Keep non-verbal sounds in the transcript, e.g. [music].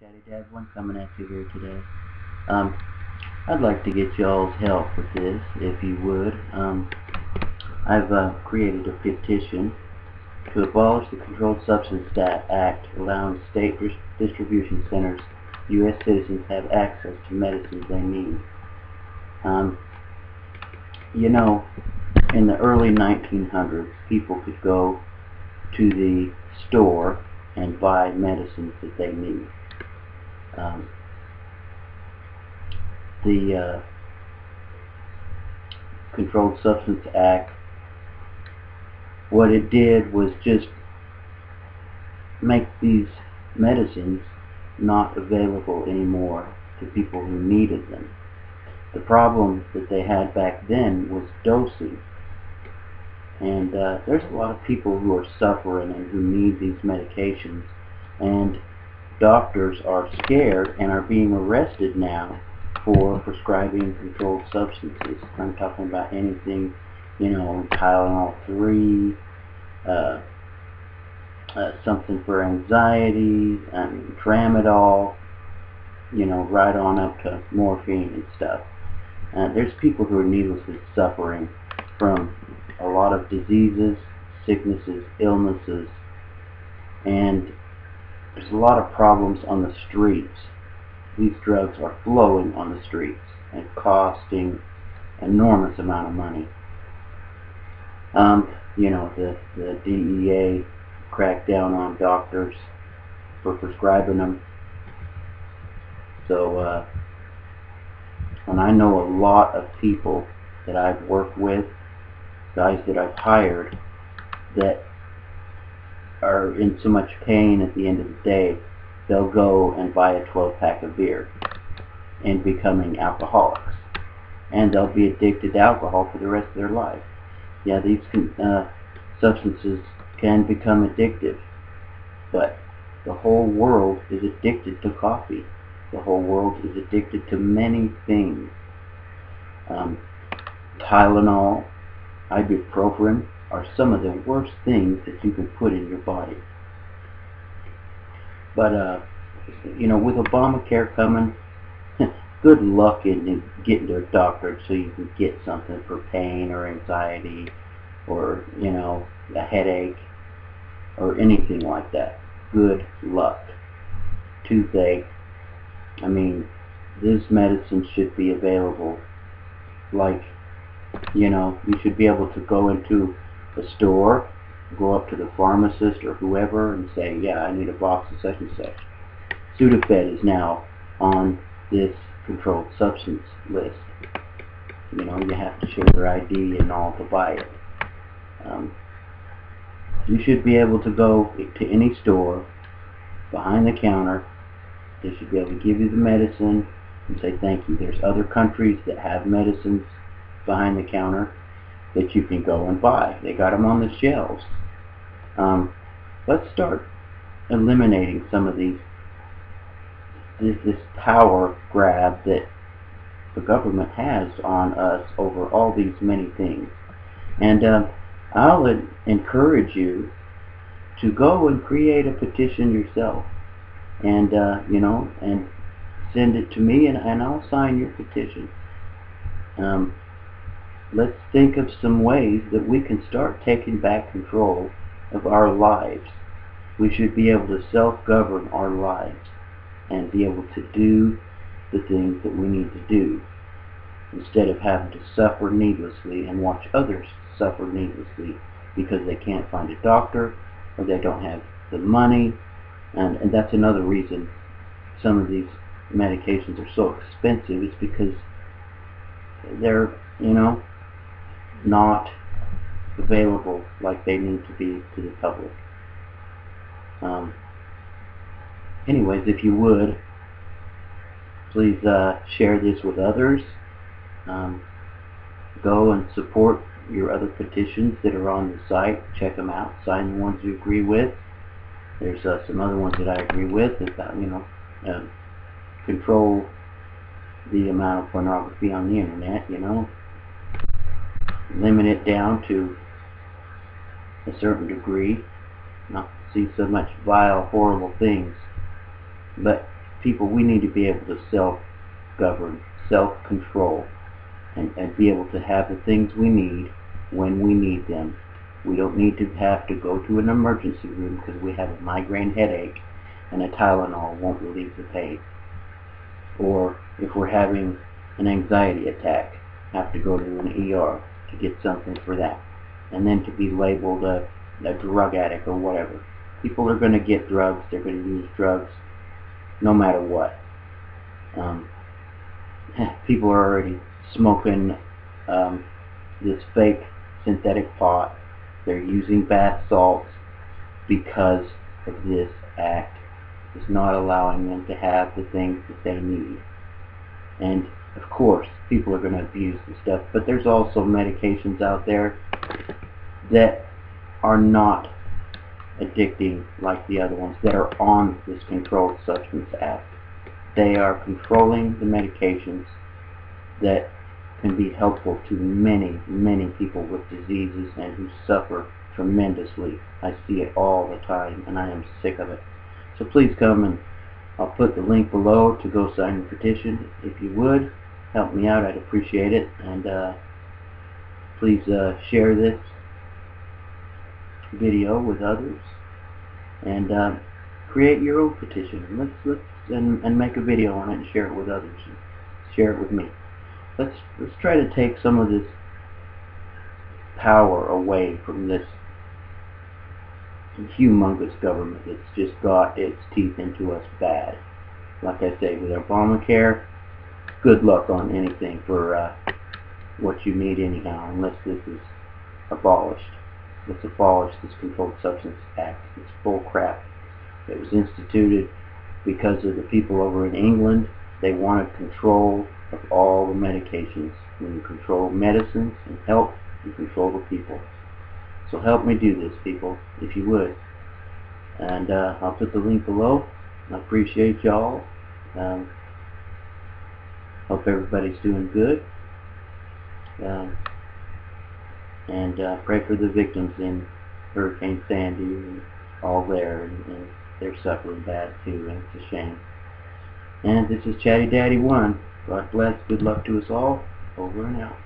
Chaddy Dad one coming at you here today. Um, I'd like to get y'all's help with this, if you would. Um, I've uh, created a petition to abolish the Controlled Substance Act, allowing state distribution centers U.S. citizens have access to medicines they need. Um, you know, in the early 1900s, people could go to the store and buy medicines that they need. Um, the uh, Controlled Substance Act, what it did was just make these medicines not available anymore to people who needed them. The problem that they had back then was dosing. And uh, there's a lot of people who are suffering and who need these medications. And doctors are scared and are being arrested now for prescribing controlled substances. I'm talking about anything, you know, Tylenol 3, uh, uh, something for anxiety, I mean, tramadol, you know, right on up to morphine and stuff. Uh, there's people who are needlessly suffering from a lot of diseases, sicknesses, illnesses, and there's a lot of problems on the streets. These drugs are flowing on the streets and costing enormous amount of money. Um, you know, the, the DEA cracked down on doctors for prescribing them. So, uh, and I know a lot of people that I've worked with, guys that I've hired, that are in so much pain at the end of the day, they'll go and buy a 12 pack of beer and becoming alcoholics. And they'll be addicted to alcohol for the rest of their life. Yeah, these uh, substances can become addictive, but the whole world is addicted to coffee. The whole world is addicted to many things. Um, Tylenol, ibuprofen, are some of the worst things that you can put in your body. But, uh, you know, with Obamacare coming, [laughs] good luck in getting to a doctor so you can get something for pain or anxiety or, you know, a headache or anything like that. Good luck. Toothache. I mean, this medicine should be available like, you know, you should be able to go into a store, go up to the pharmacist or whoever and say, yeah, I need a box of such and such. Sudafed is now on this controlled substance list. You know, you have to show your ID and all to buy it. Um, you should be able to go to any store behind the counter. They should be able to give you the medicine and say thank you. There's other countries that have medicines behind the counter that you can go and buy. They got them on the shelves. Um, let's start eliminating some of these this, this power grab that the government has on us over all these many things. And uh, I'll encourage you to go and create a petition yourself and uh, you know and send it to me and, and I'll sign your petition. Um, let's think of some ways that we can start taking back control of our lives. We should be able to self-govern our lives and be able to do the things that we need to do instead of having to suffer needlessly and watch others suffer needlessly because they can't find a doctor or they don't have the money and, and that's another reason some of these medications are so expensive is because they're you know not available like they need to be to the public. Um, anyways, if you would, please uh, share this with others. Um, go and support your other petitions that are on the site. Check them out. Sign the ones you agree with. There's uh, some other ones that I agree with That you know, uh, control the amount of pornography on the internet, you know, limit it down to a certain degree, not see so much vile, horrible things. But people, we need to be able to self-govern, self-control, and, and be able to have the things we need when we need them. We don't need to have to go to an emergency room because we have a migraine headache and a Tylenol won't relieve the pain. Or if we're having an anxiety attack, have to go to an ER to get something for that. And then to be labeled a, a drug addict or whatever. People are going to get drugs, they're going to use drugs no matter what. Um, [laughs] people are already smoking um, this fake synthetic pot. They're using bath salts because of this act. It's not allowing them to have the things that they need. And of course, people are going to abuse the stuff, but there's also medications out there that are not addicting like the other ones that are on this Controlled Substance Act. They are controlling the medications that can be helpful to many, many people with diseases and who suffer tremendously. I see it all the time and I am sick of it. So please come and I'll put the link below to go sign the petition. If you would, help me out, I'd appreciate it. And uh, please uh, share this video with others and uh, create your own petition. Let's let's and, and make a video on it and share it with others. Share it with me. Let's let's try to take some of this power away from this humongous government that's just got its teeth into us bad. Like I say, with Obamacare, good luck on anything for uh, what you need anyhow, unless this is abolished. Let's abolish this Controlled Substance Act. It's bull crap. It was instituted because of the people over in England. They wanted control of all the medications. When you control medicines and health, you control the people. So help me do this, people, if you would. And uh, I'll put the link below. I appreciate y'all. Um, hope everybody's doing good. Um, and uh, pray for the victims in Hurricane Sandy and all there, and, and they're suffering bad too, and it's a shame. And this is Chaddy Daddy 1. God bless, good luck to us all. Over and out.